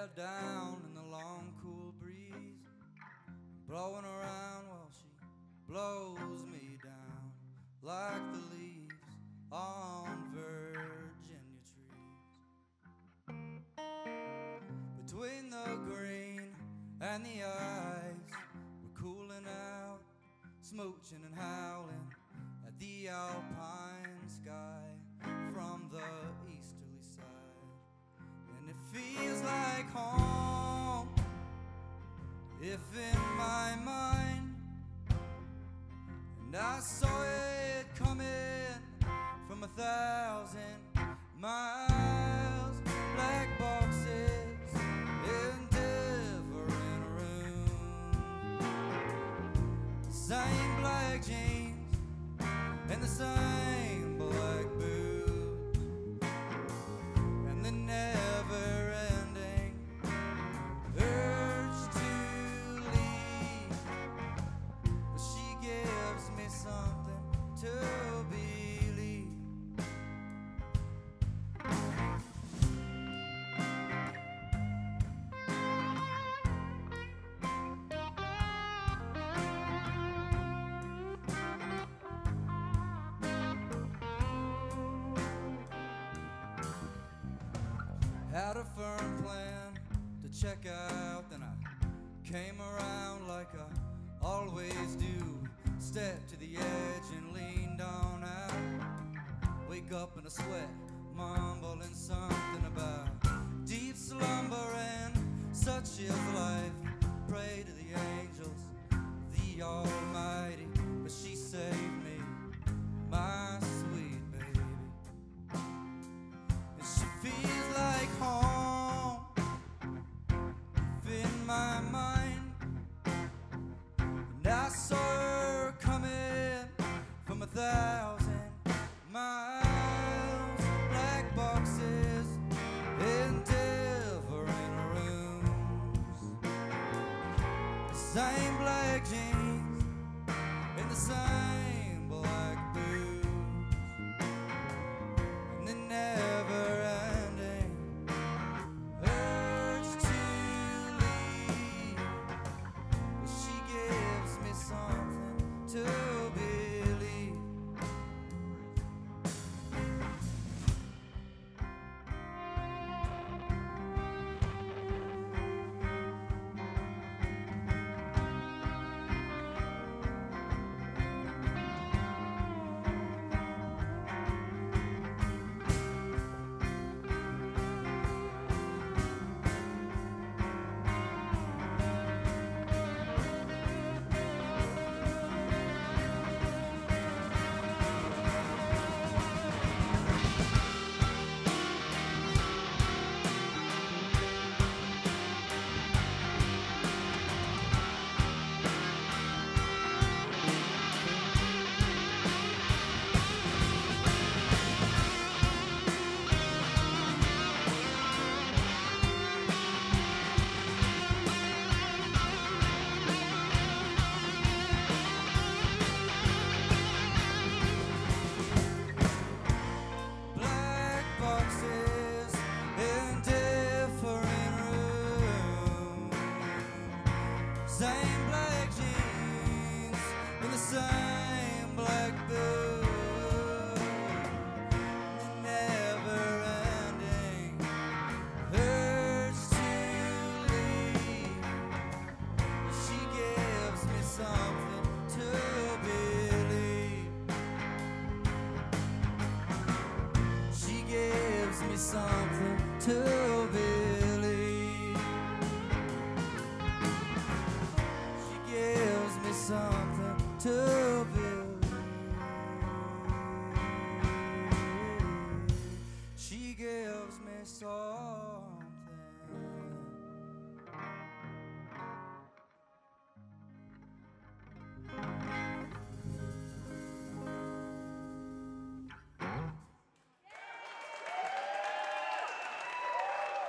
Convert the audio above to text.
Head down in the long, cool breeze, blowing around while she blows me down like the leaves on Virginia trees. Between the green and the ice, we're cooling out, smooching and howling at the alpine if in my mind. And I saw it coming from a thousand miles. Black boxes in different rooms. Same black jeans and the same Had a firm plan to check out, then I came around like I always do. Step to the edge and leaned on out. Wake up in a sweat, mumbling something I saw her coming from a thousand miles. Black boxes in different rooms. The same black jeans and the same to